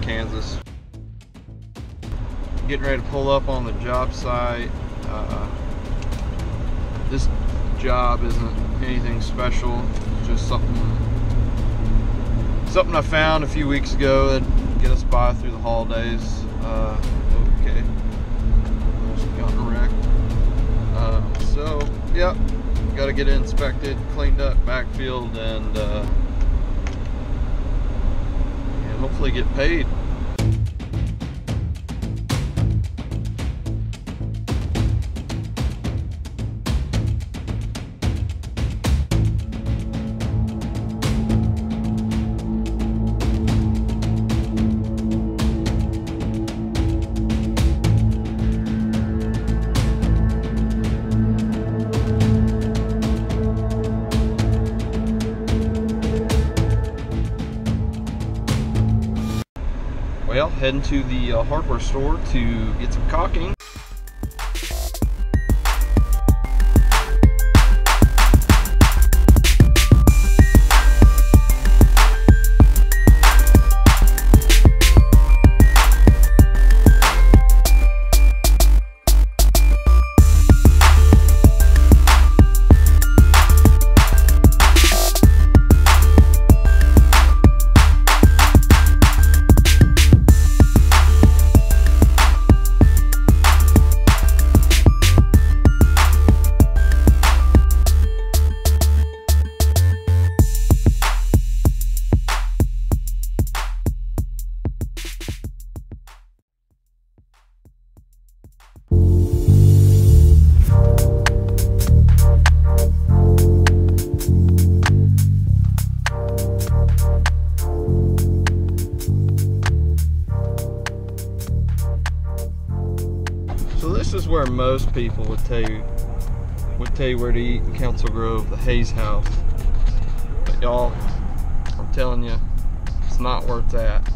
Kansas. Getting ready to pull up on the job site. Uh, this job isn't anything special, just something something I found a few weeks ago that get us by through the holidays. Uh, okay, almost got wrecked. Uh, so, yeah, got to get it inspected, cleaned up, backfilled, and uh, and hopefully get paid. Well, heading to the uh, hardware store to get some caulking. This is where most people would tell you would tell you where to eat in Council Grove, the Hays House. But y'all, I'm telling you, it's not worth that.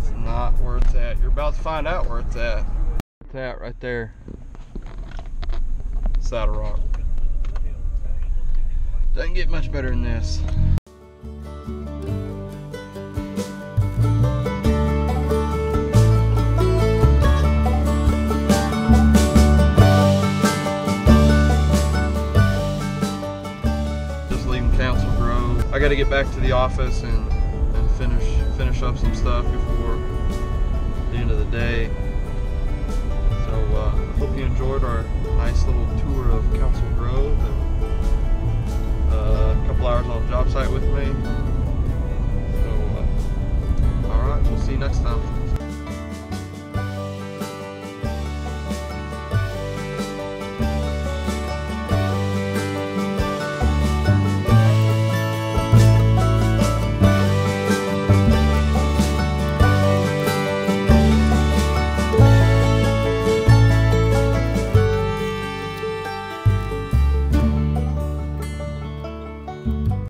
It's not worth that. You're about to find out where it's at. That right there. Saddle Rock. Doesn't get much better than this. Leaving Council Grove. I got to get back to the office and, and finish finish up some stuff before the end of the day. So uh, I hope you enjoyed our nice little tour of Council Grove and uh, a couple hours on the job site with me. So uh, all right, we'll see you next time.